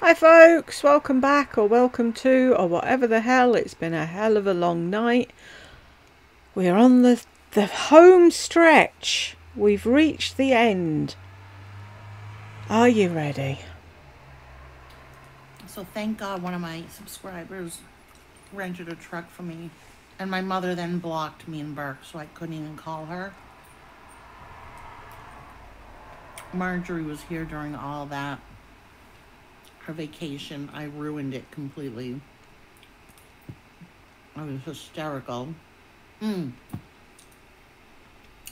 Hi folks, welcome back or welcome to or whatever the hell. It's been a hell of a long night. We're on the the home stretch. We've reached the end. Are you ready? So thank God one of my subscribers rented a truck for me. And my mother then blocked me in Burke, so I couldn't even call her. Marjorie was here during all that. Her vacation, I ruined it completely. I was hysterical. Mm.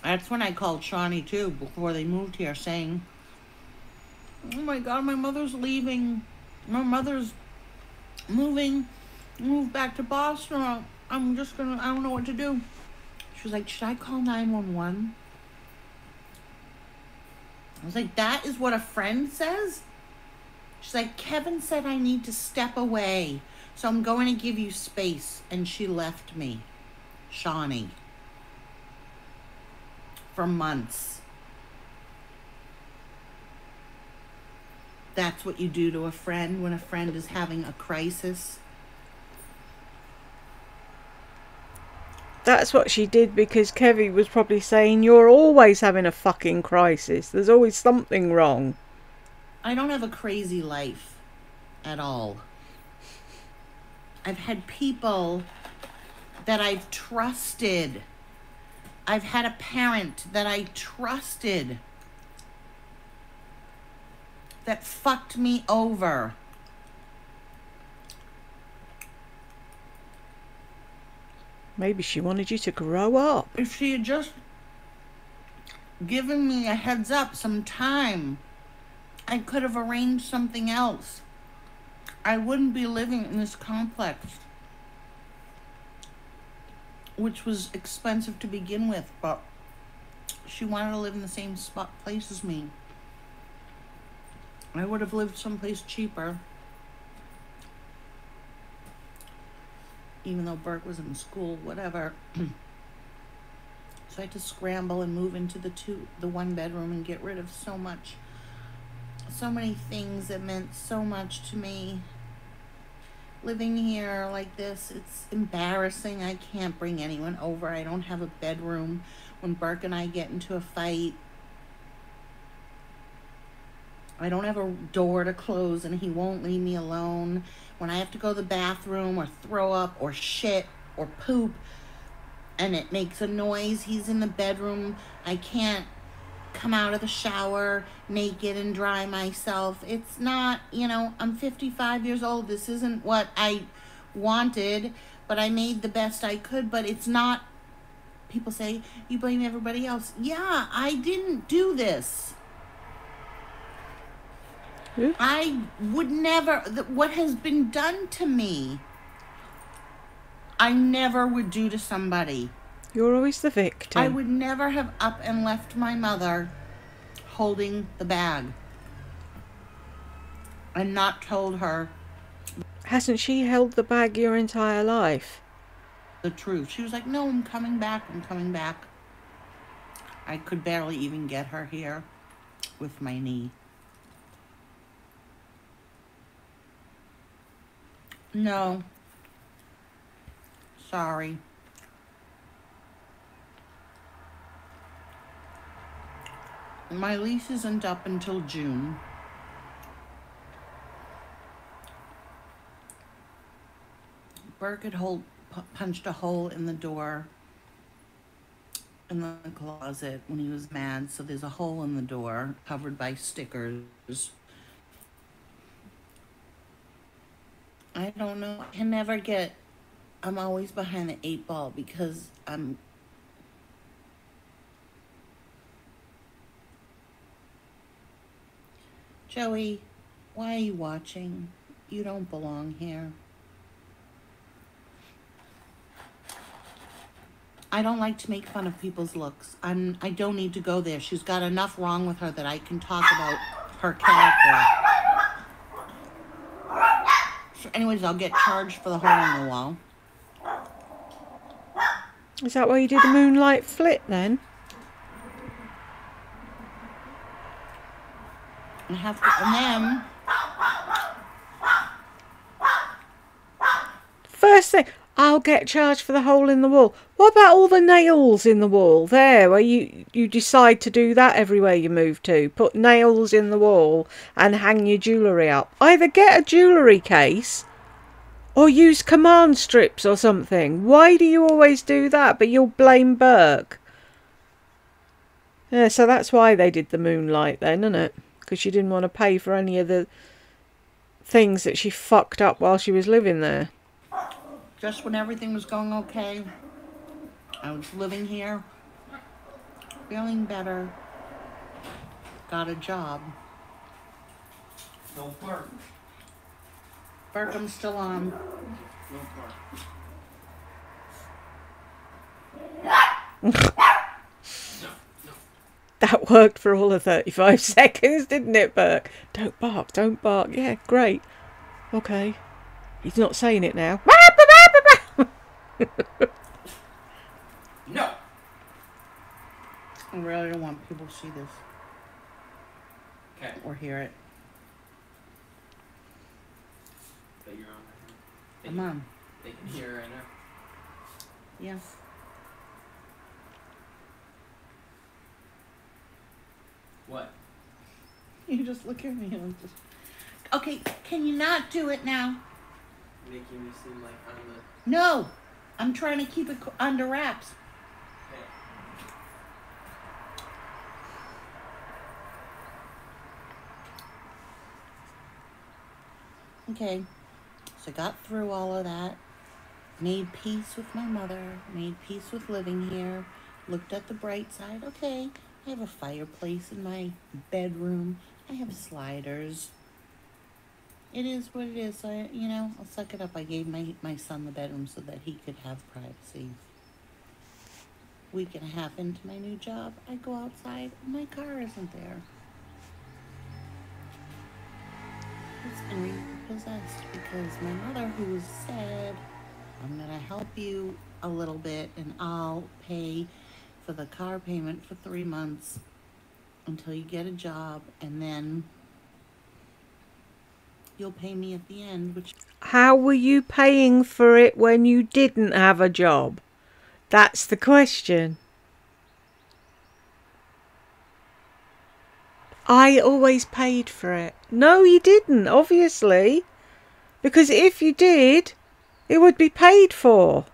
That's when I called Shawnee too, before they moved here, saying, Oh my god, my mother's leaving. My mother's moving, move back to Boston. I'm just gonna, I don't know what to do. She was like, Should I call 911? I was like, That is what a friend says? She's like, Kevin said I need to step away. So I'm going to give you space. And she left me, Shawnee, for months. That's what you do to a friend when a friend is having a crisis. That's what she did because Kevy was probably saying, You're always having a fucking crisis. There's always something wrong. I don't have a crazy life at all. I've had people that I've trusted. I've had a parent that I trusted that fucked me over. Maybe she wanted you to grow up. If she had just given me a heads up, some time, I could have arranged something else. I wouldn't be living in this complex, which was expensive to begin with, but she wanted to live in the same spot place as me. I would have lived someplace cheaper. Even though Burke was in school, whatever. so I had to scramble and move into the two the one bedroom and get rid of so much so many things that meant so much to me. Living here like this, it's embarrassing. I can't bring anyone over. I don't have a bedroom. When Burke and I get into a fight, I don't have a door to close and he won't leave me alone. When I have to go to the bathroom or throw up or shit or poop and it makes a noise, he's in the bedroom. I can't come out of the shower naked and dry myself. It's not, you know, I'm 55 years old. This isn't what I wanted, but I made the best I could. But it's not, people say, you blame everybody else. Yeah, I didn't do this. Yeah. I would never, what has been done to me, I never would do to somebody. You're always the victim. I would never have up and left my mother holding the bag and not told her Hasn't she held the bag your entire life? the truth. She was like, No, I'm coming back. I'm coming back. I could barely even get her here with my knee. No. Sorry. My lease isn't up until June. Burke had punched a hole in the door in the closet when he was mad, so there's a hole in the door covered by stickers. I don't know. I can never get. I'm always behind the eight ball because I'm Joey, why are you watching? You don't belong here. I don't like to make fun of people's looks. I'm I don't need to go there. She's got enough wrong with her that I can talk about her character. So anyways, I'll get charged for the hole in the wall. Is that why you did the moonlight flit then? and have them. First thing, I'll get charged for the hole in the wall. What about all the nails in the wall there where you, you decide to do that everywhere you move to? Put nails in the wall and hang your jewellery up. Either get a jewellery case or use command strips or something. Why do you always do that? But you'll blame Burke. Yeah, so that's why they did the moonlight then, isn't it? Because she didn't want to pay for any of the things that she fucked up while she was living there. Just when everything was going okay, I was living here, feeling better, got a job. No bark. Burkham's still on. No bark. That worked for all of 35 seconds, didn't it, Burke? Don't bark, don't bark. Yeah, great. Okay. He's not saying it now. No. I really don't want people to see this Okay. or hear it. But you're on. They Come can- on. They can hear it right now. Yes. What? You just look at me and I'm just. Okay, can you not do it now? Making me seem like I'm the. No! I'm trying to keep it under wraps. Okay. Okay, so I got through all of that, made peace with my mother, made peace with living here, looked at the bright side. Okay, I have a fireplace in my bedroom, I have sliders. It is what it is. I, you know, I'll suck it up. I gave my my son the bedroom so that he could have privacy. Week and a half into my new job, I go outside my car isn't there. It's been repossessed because my mother, who said, I'm gonna help you a little bit and I'll pay for the car payment for three months until you get a job and then you'll pay me at the end, which How were you paying for it when you didn't have a job? That's the question. I always paid for it. No, you didn't, obviously. Because if you did, it would be paid for.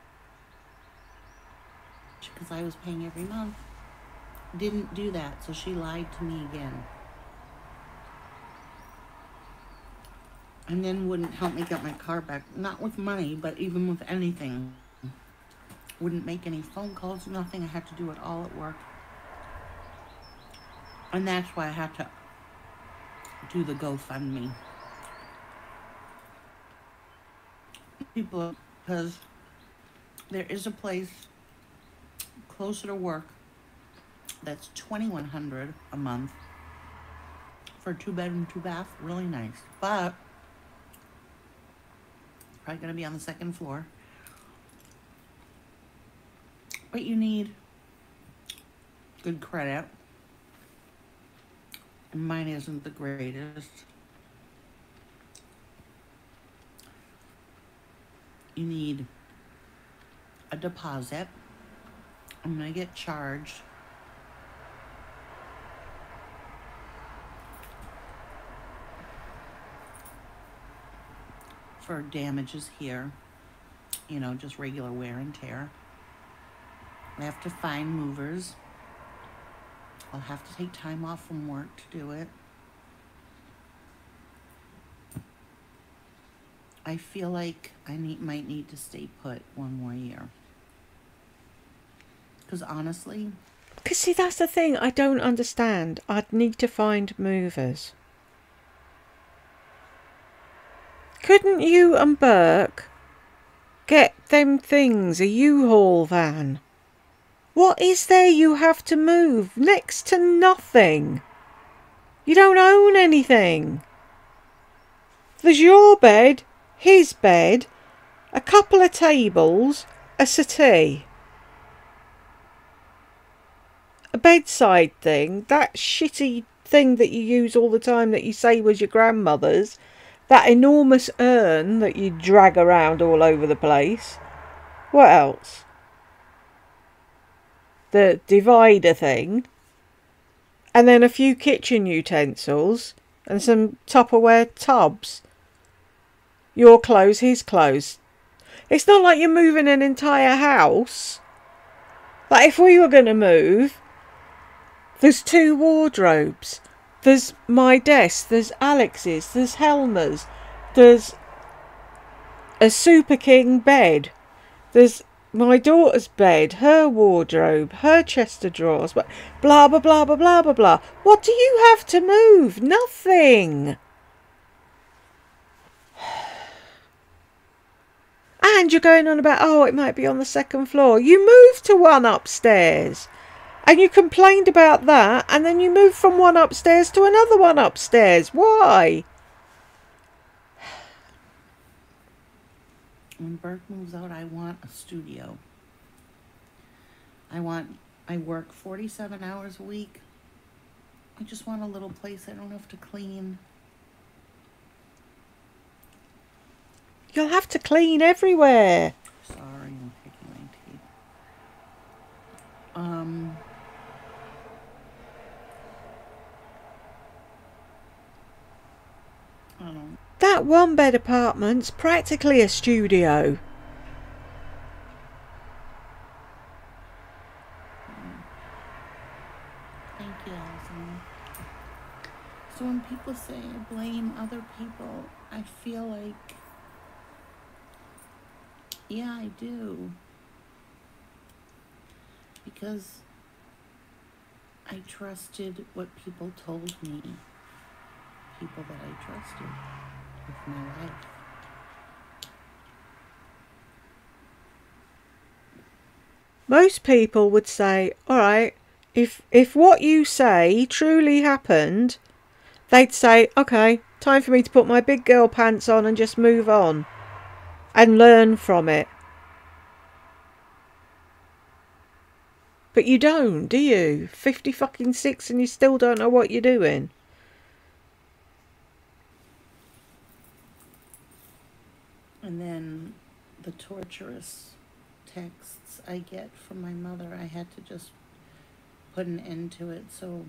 Because I was paying every month, didn't do that, so she lied to me again. And then wouldn't help me get my car back, not with money, but even with anything. Wouldn't make any phone calls, nothing. I had to do it all at work. And that's why I had to do the GoFundMe. People, because there is a place closer to work. That's 2100 a month for a two bedroom two bath really nice. But probably going to be on the second floor. But you need good credit. And mine isn't the greatest. You need a deposit I'm gonna get charged. For damages here, you know, just regular wear and tear. I have to find movers. I'll have to take time off from work to do it. I feel like I need might need to stay put one more year. Because honestly, Because, see, that's the thing I don't understand. I'd need to find movers. Couldn't you and Burke get them things, a U-Haul van? What is there you have to move? Next to nothing. You don't own anything. There's your bed, his bed, a couple of tables, a settee a bedside thing, that shitty thing that you use all the time that you say was your grandmother's, that enormous urn that you drag around all over the place. What else? The divider thing. And then a few kitchen utensils and some Tupperware tubs. Your clothes, his clothes. It's not like you're moving an entire house. Like if we were going to move, there's two wardrobes. There's my desk, there's Alex's, there's Helma's, there's a Super King bed, there's my daughter's bed, her wardrobe, her chest of drawers, blah blah blah blah blah blah blah. What do you have to move? Nothing. And you're going on about, oh, it might be on the second floor. You move to one upstairs. And you complained about that, and then you moved from one upstairs to another one upstairs. Why? When Burke moves out, I want a studio. I want, I work 47 hours a week. I just want a little place I don't have to clean. You'll have to clean everywhere. Sorry, I'm picking my teeth. Um, I don't. That one bed apartment's practically a studio. Thank you, Allison. So when people say blame other people, I feel like, yeah, I do. Because I trusted what people told me. People that I trusted with my life. Most people would say, all right, if if what you say truly happened, they'd say, okay, time for me to put my big girl pants on and just move on and learn from it. But you don't, do you? 50 fucking six and you still don't know what you're doing. And then the torturous texts I get from my mother, I had to just put an end to it. So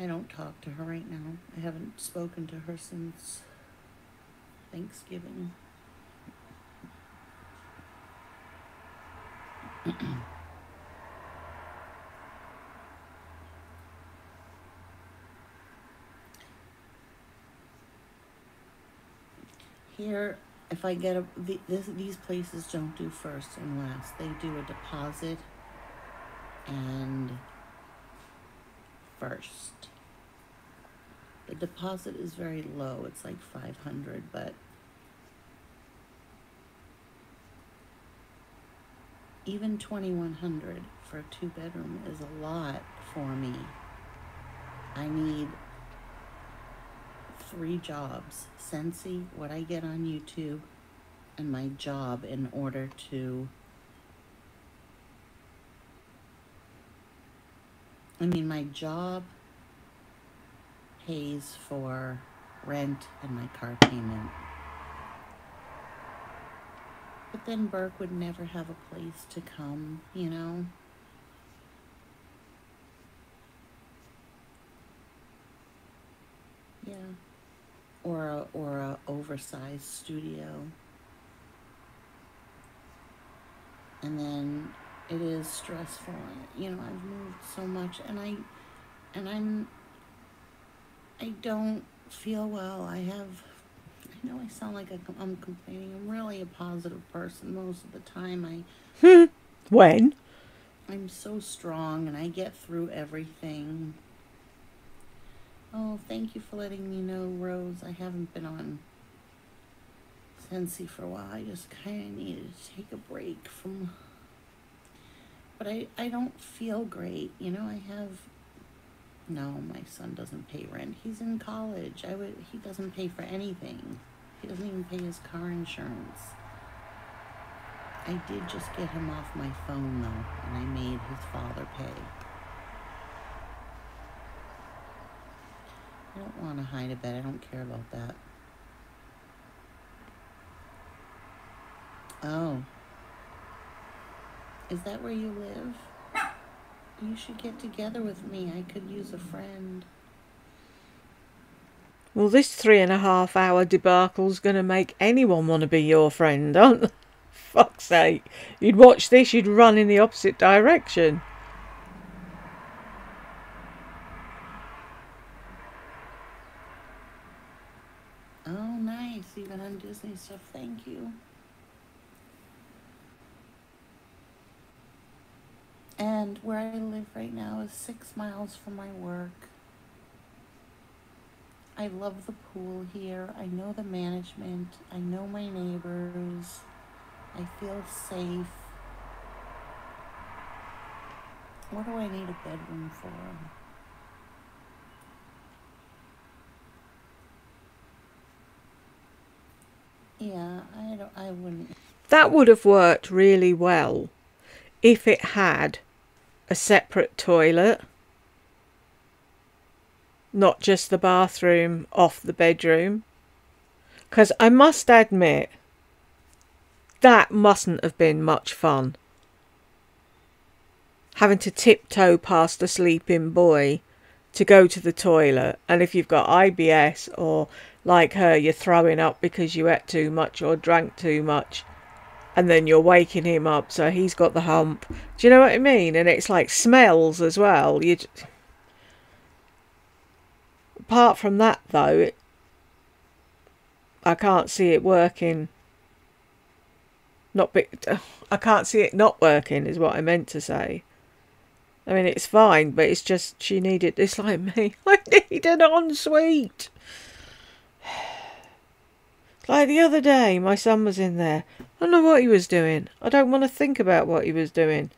I don't talk to her right now. I haven't spoken to her since Thanksgiving. Here, if I get a the, this, these places don't do first and last. They do a deposit and first. The deposit is very low. It's like 500, but even 2100 for a two bedroom is a lot for me. I need three jobs Sensi, what I get on YouTube, and my job in order to. I mean, my job pays for rent and my car payment. But then Burke would never have a place to come, you know? Yeah. Or a, or a oversized studio. And then it is stressful. You know, I've moved so much and I and I'm I don't feel well. I have I know I sound like I'm complaining. I'm really a positive person most of the time. I hmm. When? I'm so strong and I get through everything. Oh, thank you for letting me know, Rose. I haven't been on Sensi for a while. I just kind of needed to take a break from. But I, I don't feel great. You know, I have. No, my son doesn't pay rent. He's in college. I would. He doesn't pay for anything. He doesn't even pay his car insurance. I did just get him off my phone though, and I made his father pay. I don't want to hide a bed. I don't care about that. Oh. Is that where you live? You should get together with me. I could use a friend. Well, this three and a half hour debacle's going to make anyone want to be your friend, aren't they? Fuck's sake. You'd watch this, you'd run in the opposite direction. Oh, nice. Even on Disney stuff. Thank you. And where I live right now is six miles from my work. I love the pool here. I know the management. I know my neighbors. I feel safe. What do I need a bedroom for? Yeah, I don't. I wouldn't. That would have worked really well if it had a separate toilet, not just the bathroom off the bedroom. Because I must admit, that mustn't have been much fun. Having to tiptoe past a sleeping boy to go to the toilet, and if you've got IBS or like her, you're throwing up because you ate too much or drank too much, and then you're waking him up, so he's got the hump. Do you know what I mean? And it's like smells as well. You. j- Apart from that, though, it, I can't see it working. Not be, I can't see it not working, is what I meant to say. I mean, it's fine, but it's just she needed. It's like me. I need an ensuite. Like the other day, my son was in there. I don't know what he was doing. I don't want to think about what he was doing.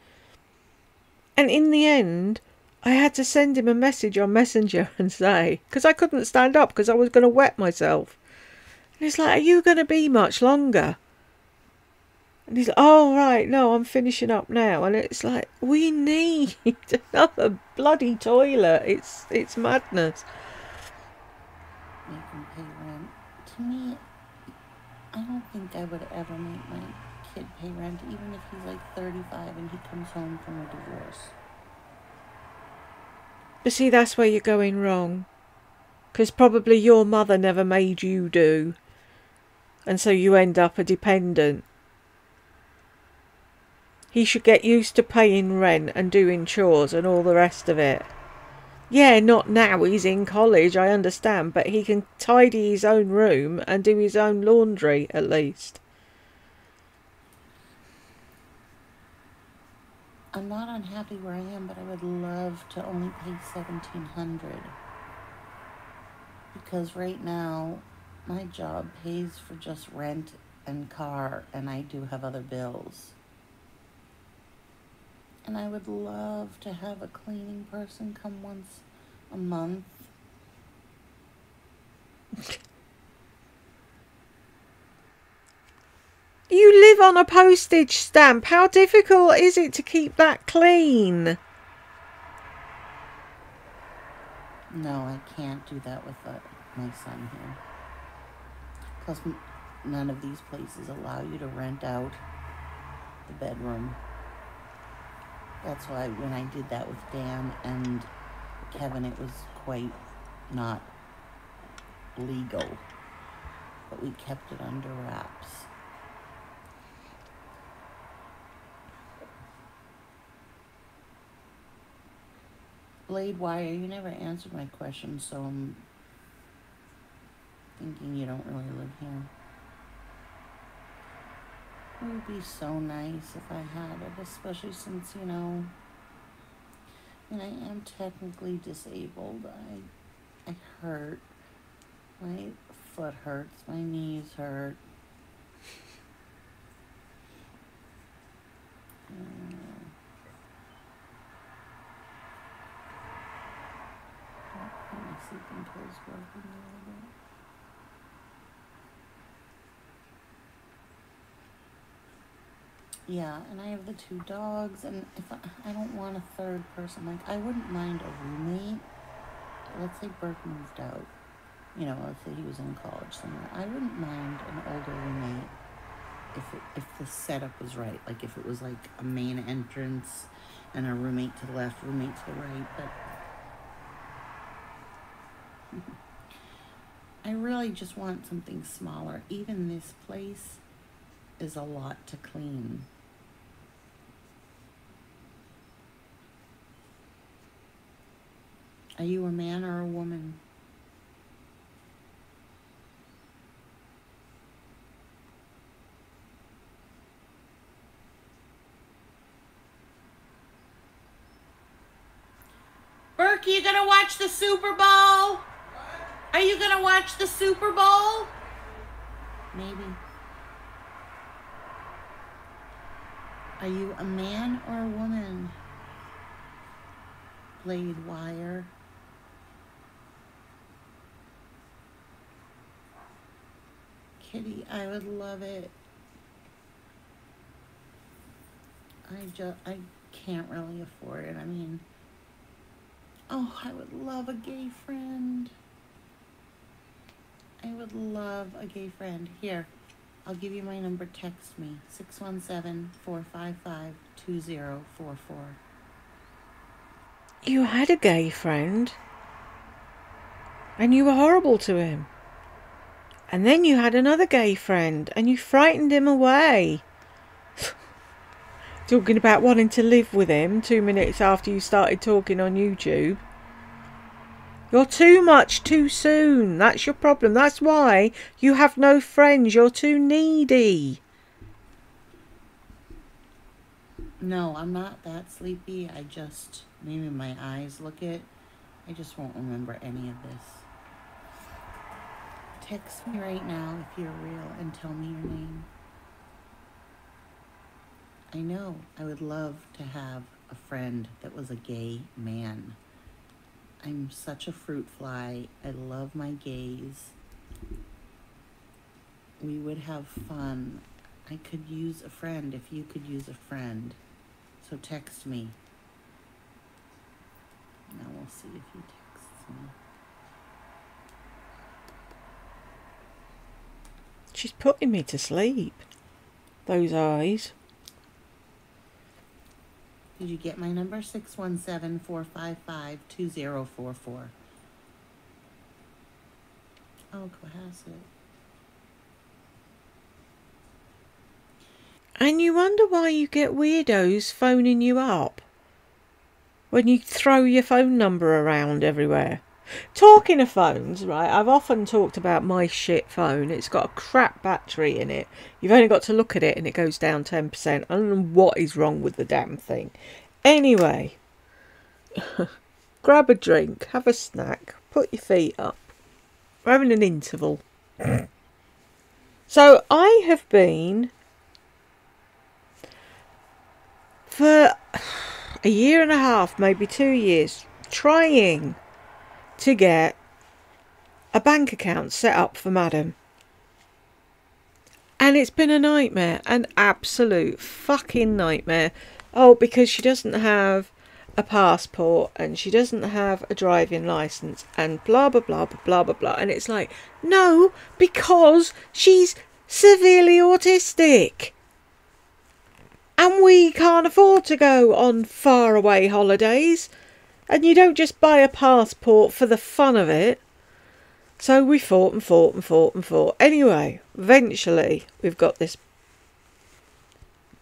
And in the end, I had to send him a message on Messenger and say, because I couldn't stand up because I was going to wet myself. And he's like, Are you going to be much longer? And he's like, Oh, right, no, I'm finishing up now. And it's like, We need another bloody toilet. It's, it's madness. To me, I don't think I would ever make my kid pay rent, even if he's like 35 and he comes home from a divorce. But see, that's where you're going wrong. Because probably your mother never made you do. And so you end up a dependent. He should get used to paying rent and doing chores and all the rest of it. Yeah, not now he's in college, I understand, but he can tidy his own room and do his own laundry at least. I'm not unhappy where I am, but I would love to only pay 1700 Because right now, my job pays for just rent and car, and I do have other bills. And I would love to have a cleaning person come once a month. You live on a postage stamp. How difficult is it to keep that clean? No, I can't do that with uh, my son here. Plus, none of these places allow you to rent out the bedroom. That's why when I did that with Dan and Kevin, it was quite not legal. But we kept it under wraps. Blade Wire, you never answered my question, so I'm thinking you don't really live here. It would be so nice if I had it, especially since, you know, and I am technically disabled. I, I hurt. My foot hurts. My knees hurt. Mm. My sleeping pills working a little bit. Yeah, and I have the two dogs, and if I, I don't want a third person, like I wouldn't mind a roommate. Let's say Burke moved out. you know, if he was in college somewhere, I wouldn't mind an older roommate if it, if the setup was right. Like if it was like a main entrance and a roommate to the left, roommate to the right. But I really just want something smaller. Even this place is a lot to clean. Are you a man or a woman? Burke, you gonna watch the Super Bowl? Are you gonna watch the Super Bowl? Maybe. Are you a man or a woman? Blade wire. Kitty, I would love it. I just, I can't really afford it. I mean, oh, I would love a gay friend. I would love a gay friend. Here, I'll give you my number. Text me 617 455 2044. You had a gay friend. And you were horrible to him. And then you had another gay friend and you frightened him away. talking about wanting to live with him two minutes after you started talking on YouTube. You're too much too soon. That's your problem. That's why you have no friends. You're too needy. No, I'm not that sleepy. I just, maybe my eyes look it. I just won't remember any of this. Text me right now if you're real and tell me your name. I know I would love to have a friend that was a gay man. I'm such a fruit fly. I love my gays. We would have fun. I could use a friend if you could use a friend. So text me. Now we'll see if he texts me. She's putting me to sleep. Those eyes. Did you get my number? 617 455 2044. Oh, Cohasset. And you wonder why you get weirdos phoning you up when you throw your phone number around everywhere. Talking of phones, right, I've often talked about my shit phone. It's got a crap battery in it. You've only got to look at it and it goes down 10%. I don't know what is wrong with the damn thing. Anyway, grab a drink, have a snack, put your feet up. We're having an interval. so I have been for a year and a half, maybe two years, trying to get a bank account set up for Madam. And it's been a nightmare, an absolute fucking nightmare. Oh, because she doesn't have a passport and she doesn't have a driving license and blah blah blah blah blah blah. And it's like, no, because she's severely autistic. And we can't afford to go on faraway holidays. And you don't just buy a passport for the fun of it. So we fought and fought and fought and fought. Anyway, eventually we've got this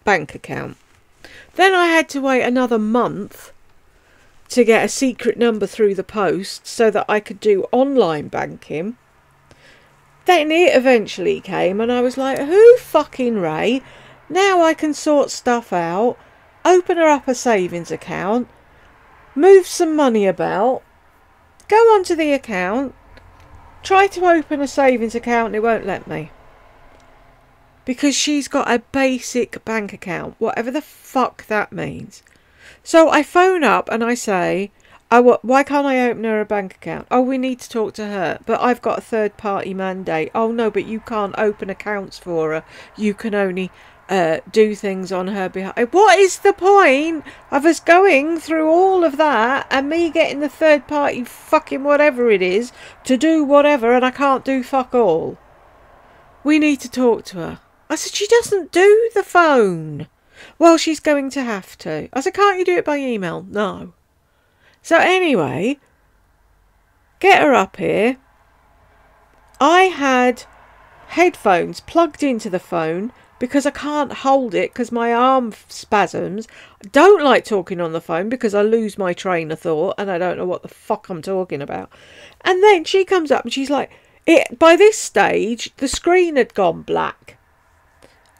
bank account. Then I had to wait another month to get a secret number through the post so that I could do online banking. Then it eventually came, and I was like, who fucking Ray? Now I can sort stuff out, open her up a savings account, move some money about, go onto the account, try to open a savings account, it won't let me. Because she's got a basic bank account, whatever the fuck that means. So I phone up and I say, oh, why can't I open her a bank account? Oh, we need to talk to her, but I've got a third party mandate. Oh, no, but you can't open accounts for her. You can only uh, do things on her behalf. What is the point of us going through all of that and me getting the third party fucking whatever it is to do whatever and I can't do fuck all? We need to talk to her. I said, she doesn't do the phone. Well, she's going to have to. I said, can't you do it by email? No. So anyway, get her up here. I had headphones plugged into the phone because I can't hold it because my arm spasms. I don't like talking on the phone because I lose my train of thought and I don't know what the fuck I'm talking about. And then she comes up and she's like, it by this stage the screen had gone black.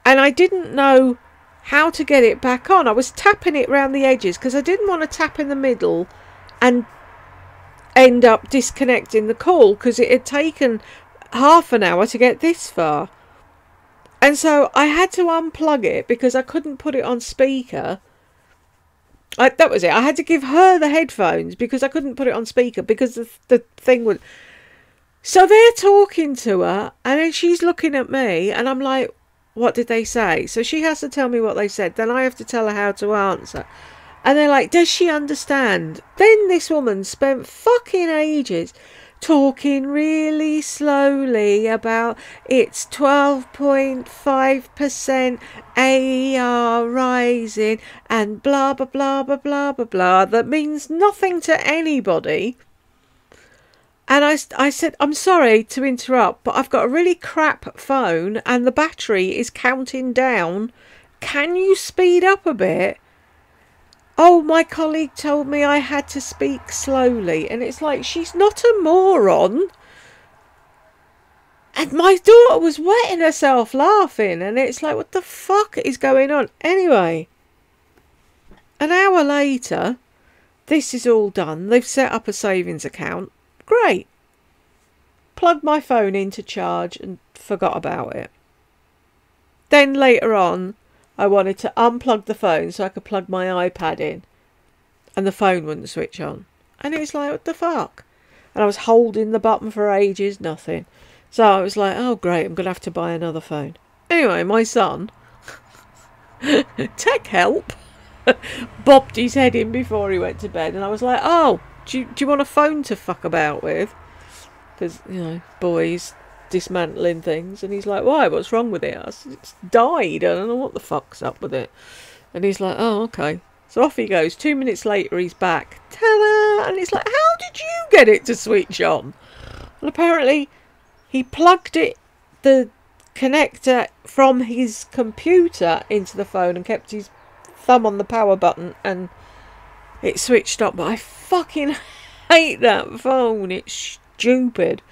And I didn't know how to get it back on. I was tapping it round the edges because I didn't want to tap in the middle and end up disconnecting the call because it had taken half an hour to get this far. And so I had to unplug it because I couldn't put it on speaker. I, that was it. I had to give her the headphones because I couldn't put it on speaker because the, the thing would. So they're talking to her, and then she's looking at me, and I'm like, what did they say? So she has to tell me what they said. Then I have to tell her how to answer. And they're like, does she understand? Then this woman spent fucking ages talking really slowly about its 12.5% AER rising and blah blah blah blah blah blah blah that means nothing to anybody. And I, I said, I'm sorry to interrupt, but I've got a really crap phone and the battery is counting down. Can you speed up a bit? Oh, my colleague told me I had to speak slowly. And it's like, she's not a moron. And my daughter was wetting herself laughing. And it's like, what the fuck is going on? Anyway, an hour later, this is all done. They've set up a savings account. Great. Plugged my phone in to charge and forgot about it. Then later on, I wanted to unplug the phone so I could plug my iPad in, and the phone wouldn't switch on. And it was like, what the fuck? And I was holding the button for ages, nothing. So I was like, oh great, I'm going to have to buy another phone. Anyway, my son, tech help, bobbed his head in before he went to bed, and I was like, oh, do you, do you want a phone to fuck about with? Because, you know, boys dismantling things. And he's like, why? What's wrong with it? I said, it's died. I don't know what the fuck's up with it. And he's like, oh, okay. So off he goes. Two minutes later, he's back. Ta-da! And it's like, how did you get it to switch on? Well, apparently, he plugged it, the connector from his computer into the phone and kept his thumb on the power button and it switched up. But I fucking hate that phone. It's stupid.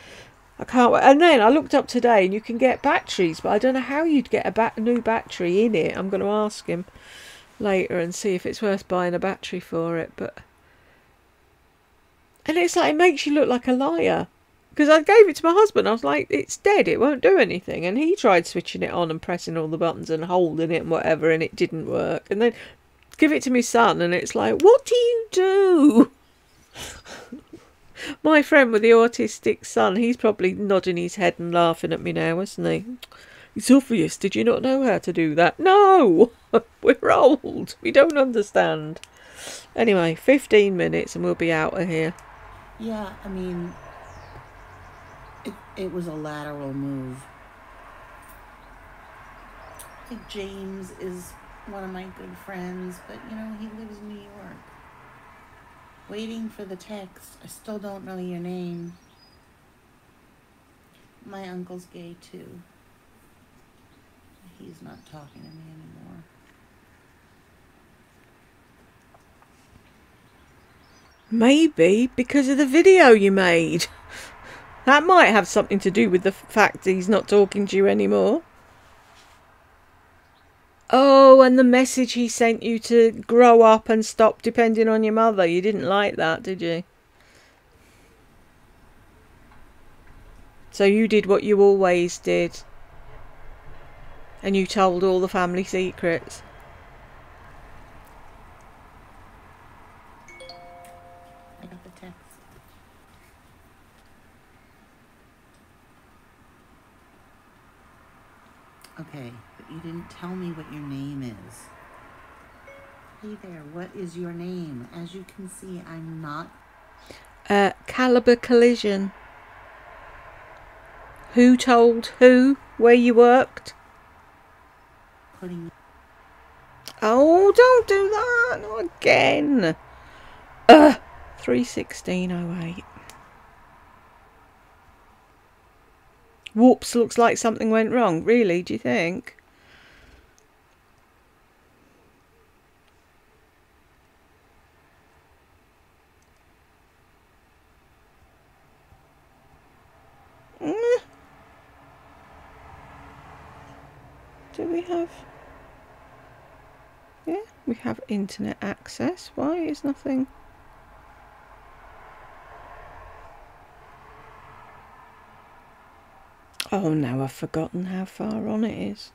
I can't. And then I looked up today, and you can get batteries, but I don't know how you'd get a bat- new battery in it. I'm going to ask him later and see if it's worth buying a battery for it. But and it's like it makes you look like a liar because I gave it to my husband. I was like, it's dead. It won't do anything. And he tried switching it on and pressing all the buttons and holding it and whatever, and it didn't work. And then give it to my son, and it's like, what do you do? My friend with the autistic son, he's probably nodding his head and laughing at me now, isn't he? It's obvious. Did you not know how to do that? No! We're old. We don't understand. Anyway, 15 minutes and we'll be out of here. Yeah, I mean, it, it was a lateral move. James is one of my good friends, but you know, he lives in New York. Waiting for the text. I still don't know your name. My uncle's gay too. He's not talking to me anymore. Maybe because of the video you made. That might have something to do with the fact that he's not talking to you anymore. Oh, and the message he sent you to grow up and stop depending on your mother. You didn't like that, did you? So you did what you always did. And you told all the family secrets. Okay, you didn't tell me what your name is. Hey there, what is your name? As you can see, I'm not Uh, caliber collision. Who told who where you worked? putting Oh, don't do that not again. Ugh. Three sixteen oh eight. Whoops! Looks like something went wrong. Really? Do you think? Mm. Do we have? Yeah, we have internet access. Why is nothing? Oh now I've forgotten how far on it is.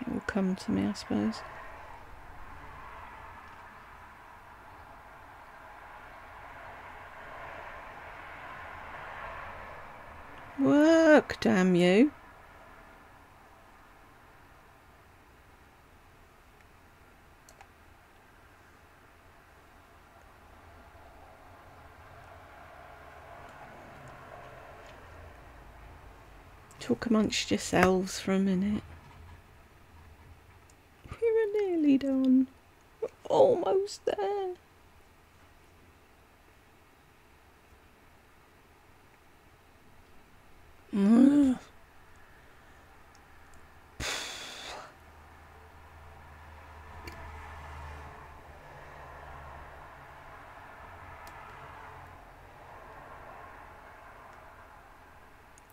It will come to me, I suppose. Work, damn you. Talk amongst yourselves for a minute. We're nearly done. We're almost there.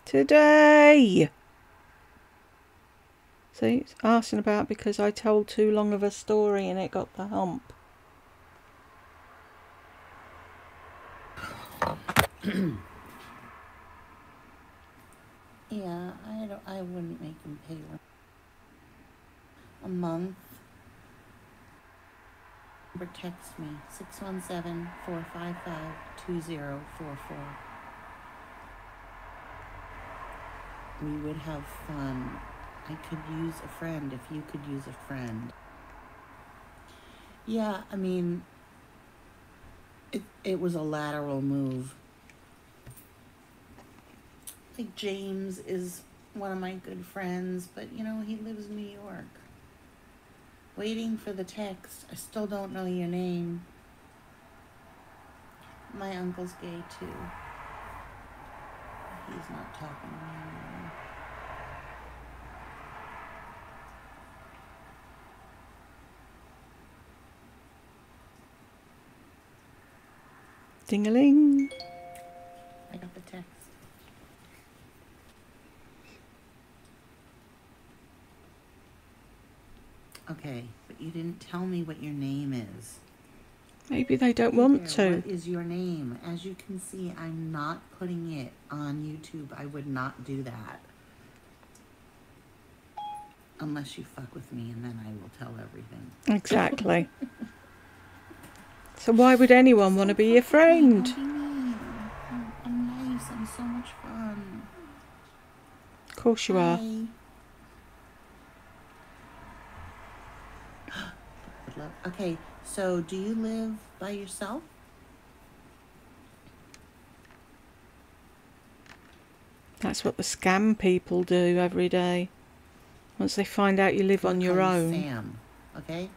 Today. See, it's asking about because I told too long of a story and it got the hump. Yeah, I don't. I wouldn't make him pay. A month. Number text me 617-455-2044. We would have fun. I could use a friend if you could use a friend. Yeah, I mean, it it was a lateral move. Like James is one of my good friends, but you know, he lives in New York. Waiting for the text. I still don't know your name. My uncle's gay too. He's not talking to me anymore. Ding a ling. I got the text. Okay, but you didn't tell me what your name is. Maybe they don't Hey want there, to. What is your name? As you can see, I'm not putting it on YouTube. I would not do that. Unless you fuck with me, and then I will tell everything. Exactly. so why would anyone want to be your friend? Don't mean. I'm, I'm nice. I'm so much fun. Of course you are. Hi. Good luck. Okay, so do you live by yourself? That's what the scam people do every day. Once they find out you live on your own. Sam, okay?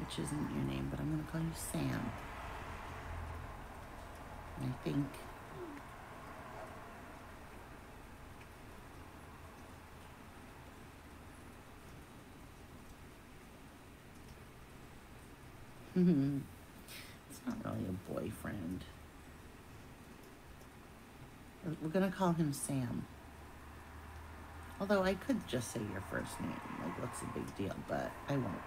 Which isn't your name, but I'm gonna call you Sam. And I think it's not really a boyfriend. We're- We're gonna call him Sam. Although I could just say your first name, like what's the big deal, but I won't.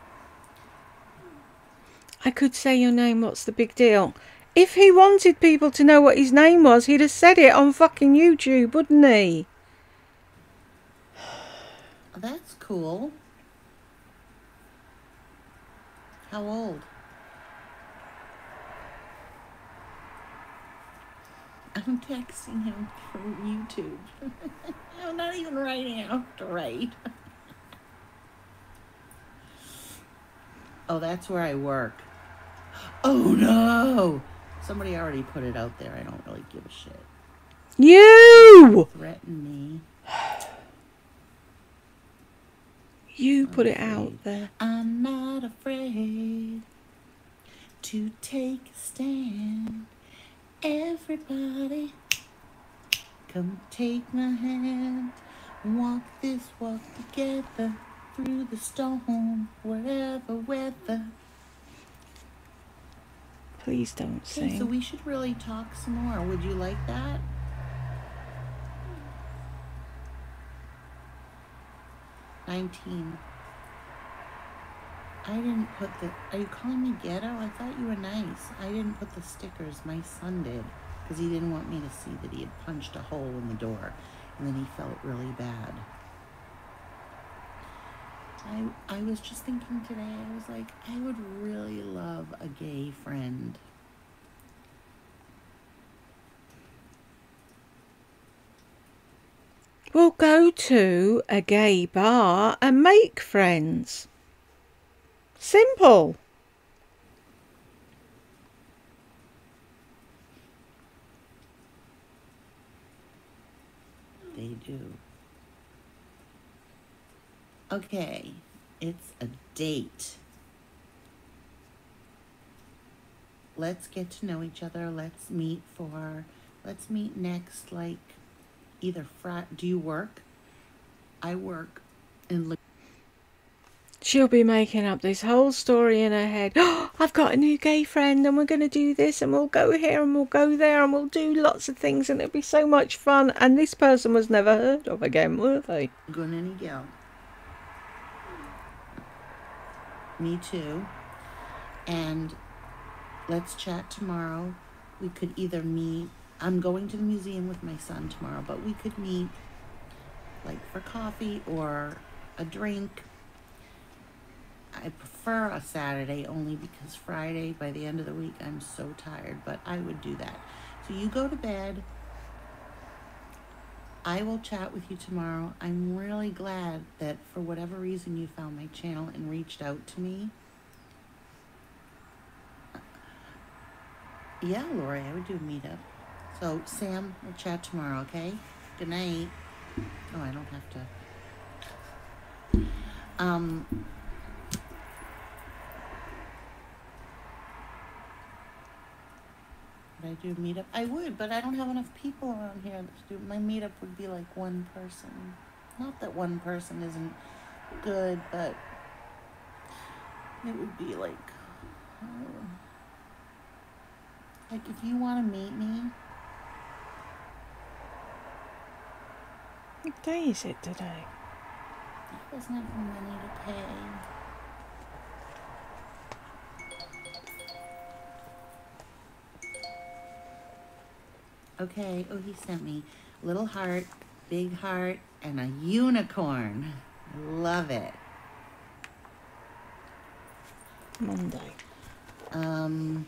I could say your name, what's the big deal? If he wanted people to know what his name was, he'd have said it on fucking YouTube, wouldn't he? That's cool. How old? I'm texting him from YouTube. I'm not even writing out to write. oh, that's where I work. Oh no! Somebody already put it out there. I don't really give a shit. You! Threaten me. You put it out there. I'm not afraid to take a stand. Everybody, come take my hand. Walk this walk together through the storm, whatever weather. Please don't Okay, sing. so we should really talk some more. Would you like that? Nineteen. I didn't put the. Are you calling me ghetto? I thought you were nice. I didn't put the stickers. My son did because he didn't want me to see that he had punched a hole in the door, and then he felt really bad. I I was just thinking today. I was like, I would really love a gay friend. We'll go to a gay bar and make friends. Simple. They do. Okay, it's a date. Let's get to know each other. Let's meet for, let's meet next, like either Friday. Do you work? I work in La- She'll be making up this whole story in her head. Oh, I've got a new gay friend and we're going to do this and we'll go here and we'll go there and we'll do lots of things and it'll be so much fun. And this person was never heard of again, were they? Gunani Gal. Me too. And let's chat tomorrow. We could either meet. I'm going to the museum with my son tomorrow, but we could meet like for coffee or a drink. I prefer a Saturday only because Friday, by the end of the week, I'm so tired, but I would do that. So you go to bed. I will chat with you tomorrow. I'm really glad that for whatever reason you found my channel and reached out to me. Yeah, Lori, I would do a meetup. So, Sam, we'll chat tomorrow, okay? Good night. Oh, I don't have to. Um, would I do meetup? I would, but I don't have enough people around here to do. My meetup would be like one person. Not that one person isn't good, but it would be like. like if you want to meet me, What day is it today? he doesn't have the money to pay. Okay, oh, he sent me little heart, big heart, and a unicorn. Love it. Monday. Um,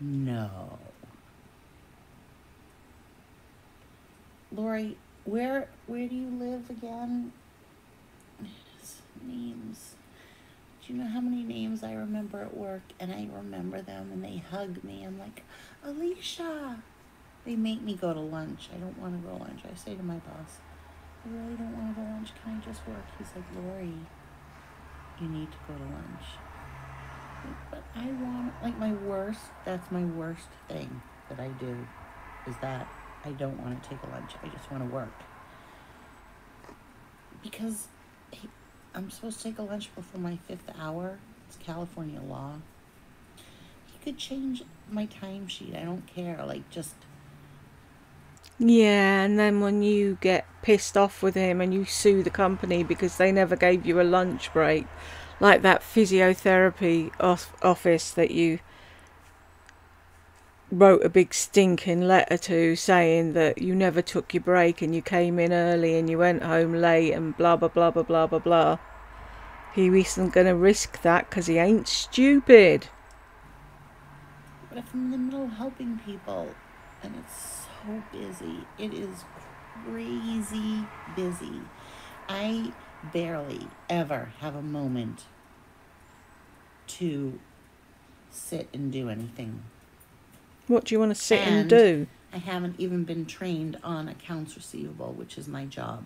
no. Lori, where where do you live again? His names. Do you know how many names I remember at work and I remember them and they hug me. I'm like, Alicia. They make me go to lunch. I don't want to go to lunch. I say to my boss, I really don't want to go to lunch. Can I just work? He's like, Lori, you need to go to lunch. But I want, like, my worst, that's my worst thing that I do is that I don't want to take a lunch. I just want to work. Because he, I'm supposed to take a lunch before my fifth hour. It's California law. He could change my timesheet. I don't care. Like, just Yeah, and then when you get pissed off with him and you sue the company because they never gave you a lunch break, like that physiotherapy off- office that you wrote a big stinking letter to saying that you never took your break and you came in early and you went home late and blah blah blah blah blah blah blah. He isn't going to risk that because he ain't stupid. But if I'm in the middle of helping people and it's so busy, it is crazy busy. I barely ever have a moment to sit and do anything. What do you want to sit and, And- do? I haven't even been trained on accounts receivable, which is my job.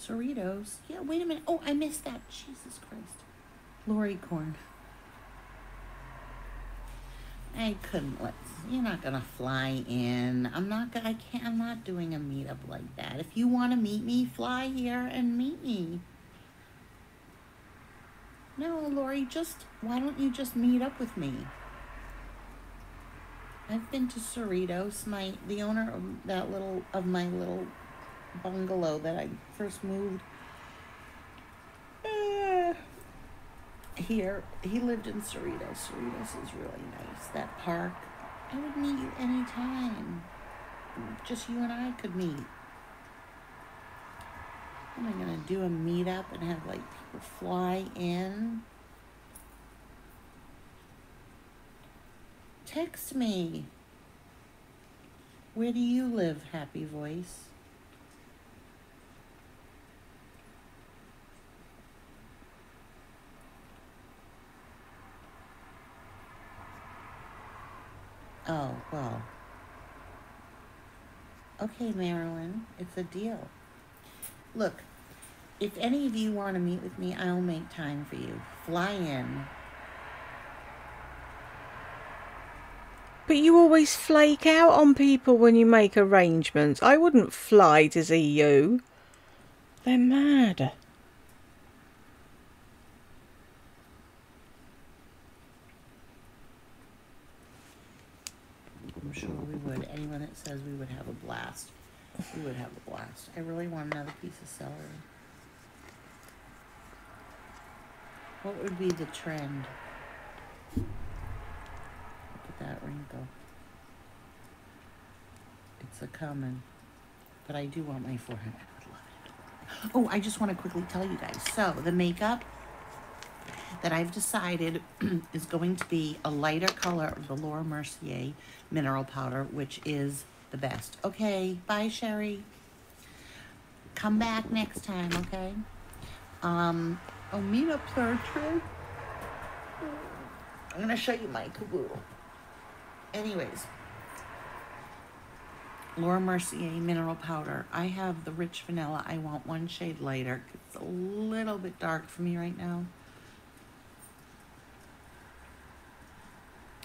Cerritos. Yeah, wait a minute. Oh, I missed that. Jesus Christ. Lori Corn. I couldn't let you're not gonna fly in. I'm not gonna I can't I'm not doing a meetup like that. If you wanna meet me, fly here and meet me. No, Lori, just why don't you just meet up with me? I've been to Cerritos. My the owner of that little of my little bungalow that I first moved uh, here. He lived in Cerritos. Cerritos is really nice. That park. I would meet you anytime. Just you and I could meet. Am I gonna do a meetup and have like people fly in? Text me. Where do you live, Happy Voice? Oh, well. Okay, Marilyn, it's a deal. Look, if any of you want to meet with me, I'll make time for you. Fly in. But you always flake out on people when you make arrangements. I wouldn't fly to see you. They're mad. I'm sure we would. Anyone that says we would have a blast, we would have a blast. I really want another piece of celery. What would be the trend? That wrinkle. It's a coming. But I do want my forehead. I. Oh, I just want to quickly tell you guys. So, the makeup that I've decided is going to be a lighter color of the Laura Mercier mineral powder, which is the best. Okay, bye, Sherry. Come back next time, okay? Um, oh, meet up there, Trey. I'm gonna show you my caboodle. Anyways, Laura Mercier mineral powder. I have the rich vanilla. I want one shade lighter. It's a little bit dark for me right now.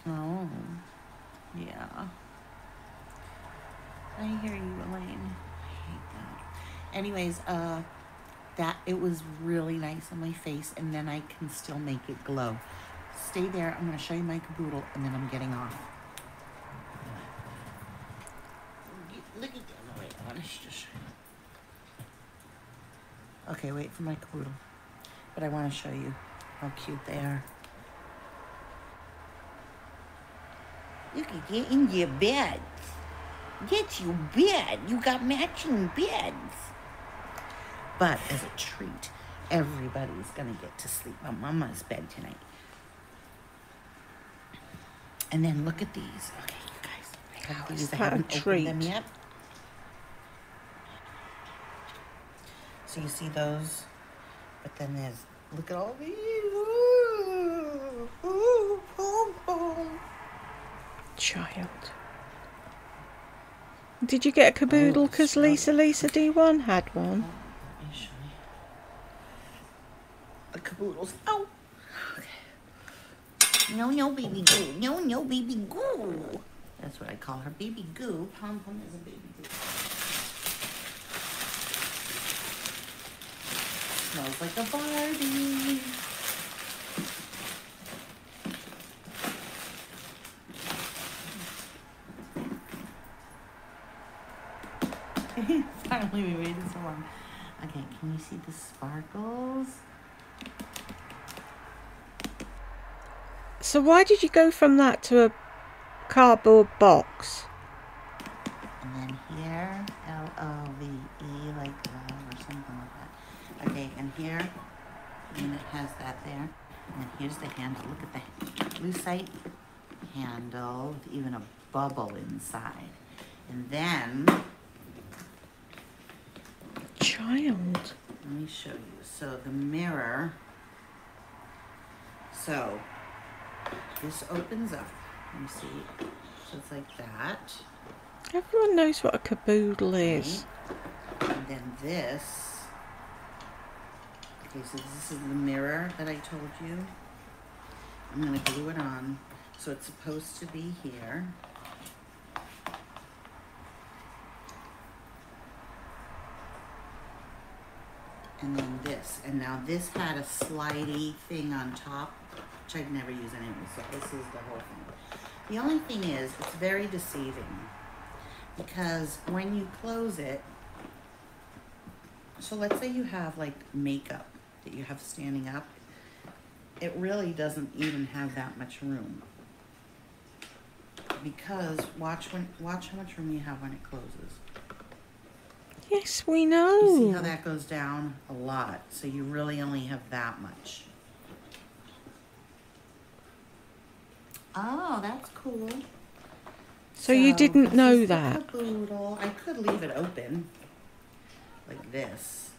Oh, yeah. I hear you, Elaine. I hate that. Anyways, uh, that it was really nice on my face, and then I can still make it glow. Stay there. I'm gonna show you my caboodle, and then I'm getting off. Look at that. Wait, I want to just. show you. Okay, wait for my caboodle. But I want to show you how cute they are. You can get in your bed. Get you bed. You got matching beds. But as a treat, everybody's gonna get to sleep on Mama's bed tonight. And then look at these. Okay, you guys. I is these. I haven't opened them treat? yet. So you see those, but then there's look at all these. Ooh, ooh, boom, boom. Child. Did you get a caboodle Oh, because sorry. Lisa Lisa D1 had one? The caboodles. Oh. Okay. No, no, baby goo. No, no, baby goo. That's what I call her, baby goo. Pom Pom is a baby goo. Smells like a Barbie. Finally, we waited so long. Okay, can you see the sparkles? So why did you go from that to a cardboard box? Okay, and here. And it has that there. And here's the handle. Look at the lucite handle with even a bubble inside. And then, Child. let me show you. So the mirror, so this opens up. Let me see. So it's like that. Everyone knows what a caboodle is. And then this. Okay, so this is the mirror that I told you. I'm gonna glue it on. So it's supposed to be here. And then this. And now this had a slidey thing on top, which I'd never use anyway. So this is the whole thing. The only thing is, it's very deceiving because when you close it, so let's say you have like makeup that you have standing up, it really doesn't even have that much room. Because watch when watch how much room you have when it closes. Yes, we know. You see how that goes down a lot, so you really only have that much. Oh, that's cool. So you didn't know that? I could leave it open like this.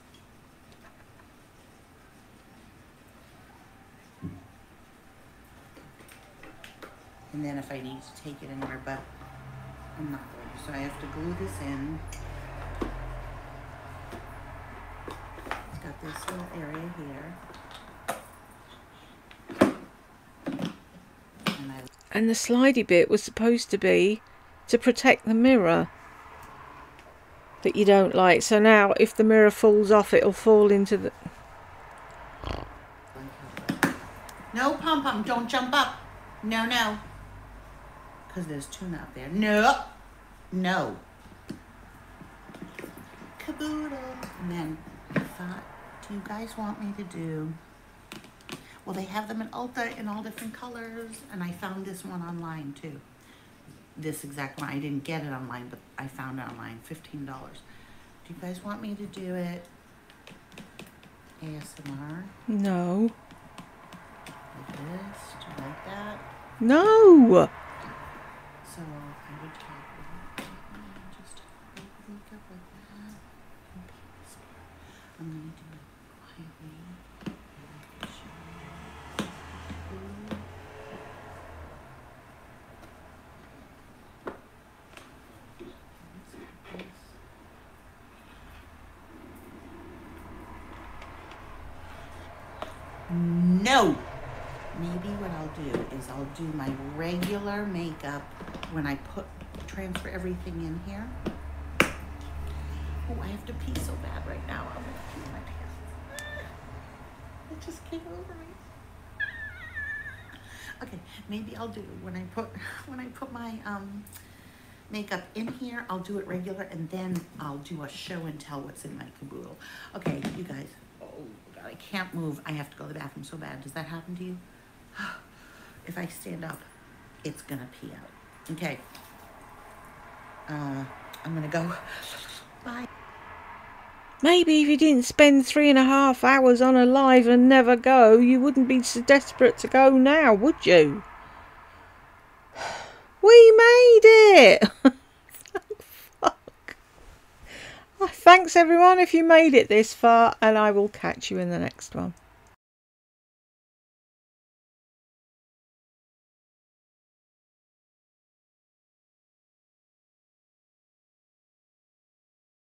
And then if I need to take it anywhere, but I'm not going to. So I have to glue this in. It's got this little area here. And I And the slidey bit was supposed to be to protect the mirror that you don't like. So now if the mirror falls off, it'll fall into the. No, Pom Pom, don't jump up. No, no. Because there's tuna up there. No. No. Caboodle. And then I thought, do you guys want me to do? Well, they have them in Ulta in all different colors. And I found this one online too. This exact one. I didn't get it online, but I found it online. $15. Do you guys want me to do it ASMR? No. Like this? Do you like that? No! So uh, I would it. Just make up like that. I'm gonna do it quietly. No! Maybe what I'll do is I'll do my regular makeup when I put transfer everything in here. Oh, I have to pee so bad right now. I'm gonna pee my pants. It just came over me. Okay, maybe I'll do when I put when I put my um makeup in here, I'll do it regular and then I'll do a show and tell what's in my caboodle. Okay, you guys. Oh God, I can't move. I have to go to the bathroom so bad. Does that happen to you? if I stand up, it's gonna pee out. Okay. Uh, I'm gonna go. Bye. Maybe if you didn't spend three and a half hours on a live and never go, you wouldn't be so desperate to go now, would you? We made it! Fuck. Thanks everyone if you made it this far, and I will catch you in the next one.